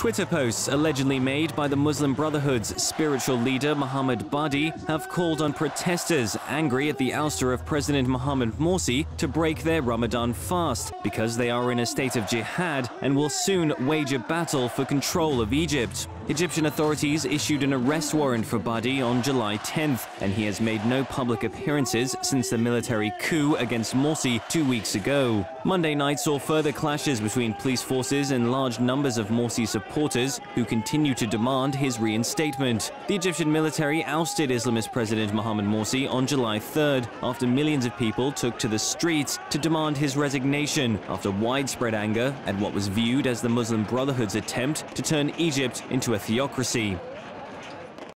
Twitter posts allegedly made by the Muslim Brotherhood's spiritual leader Mohammed Badie have called on protesters angry at the ouster of President Mohammed Morsi to break their Ramadan fast because they are in a state of jihad and will soon wage a battle for control of Egypt. Egyptian authorities issued an arrest warrant for Badie on July 10th, and he has made no public appearances since the military coup against Morsi two weeks ago. Monday night saw further clashes between police forces and large numbers of Morsi supporters who continue to demand his reinstatement. The Egyptian military ousted Islamist President Mohamed Morsi on July 3rd after millions of people took to the streets to demand his resignation after widespread anger at what was viewed as the Muslim Brotherhood's attempt to turn Egypt into a theocracy.